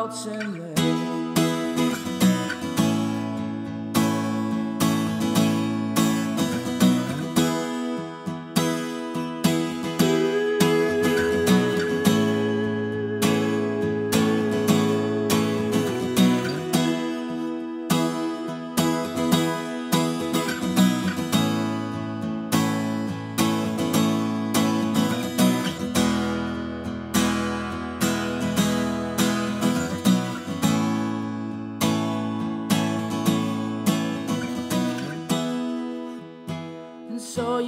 Lane. And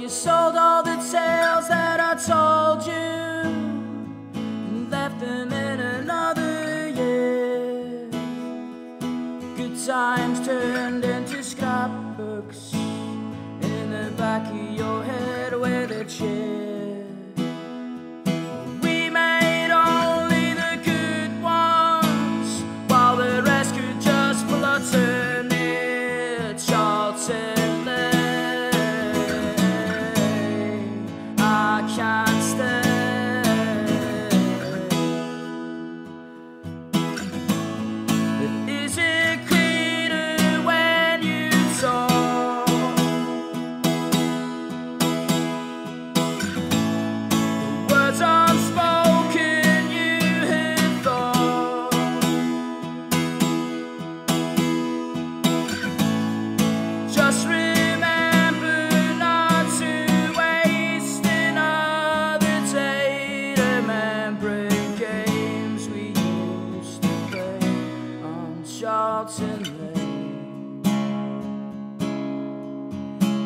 you sold all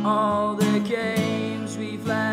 All the games we've left.